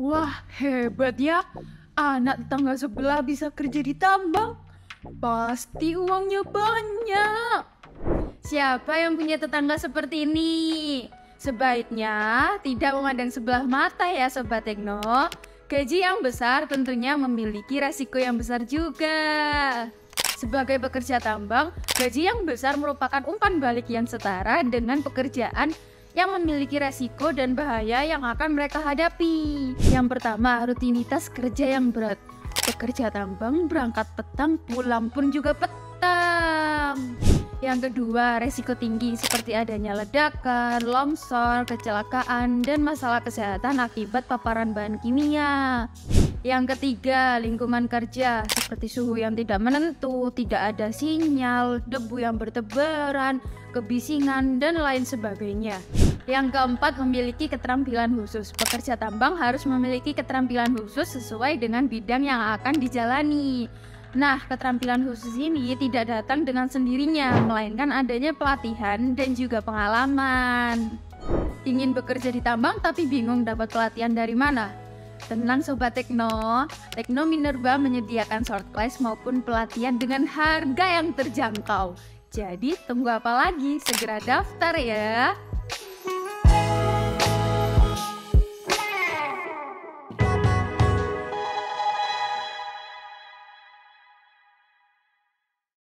Wah, hebat ya. Anak tetangga sebelah bisa kerja di tambang. Pasti uangnya banyak. Siapa yang punya tetangga seperti ini? Sebaiknya tidak memandang sebelah mata ya Sobat Tekno. Gaji yang besar tentunya memiliki resiko yang besar juga. Sebagai pekerja tambang, gaji yang besar merupakan umpan balik yang setara dengan pekerjaan yang memiliki resiko dan bahaya yang akan mereka hadapi. Yang pertama, rutinitas kerja yang berat. Pekerja tambang berangkat petang, pulang pun juga petang. Yang kedua, resiko tinggi seperti adanya ledakan, longsor, kecelakaan, dan masalah kesehatan akibat paparan bahan kimia. Yang ketiga, lingkungan kerja seperti suhu yang tidak menentu, tidak ada sinyal, debu yang bertebaran, kebisingan, dan lain sebagainya. Yang keempat, memiliki keterampilan khusus. Pekerja tambang harus memiliki keterampilan khusus sesuai dengan bidang yang akan dijalani. Nah, keterampilan khusus ini tidak datang dengan sendirinya, melainkan adanya pelatihan dan juga pengalaman. Ingin bekerja di tambang tapi bingung dapat pelatihan dari mana? Tenang Sobat Tekno, Tekno Minerba menyediakan short class maupun pelatihan dengan harga yang terjangkau. Jadi tunggu apa lagi? Segera daftar ya!